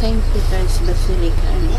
St. Peter's Basilica.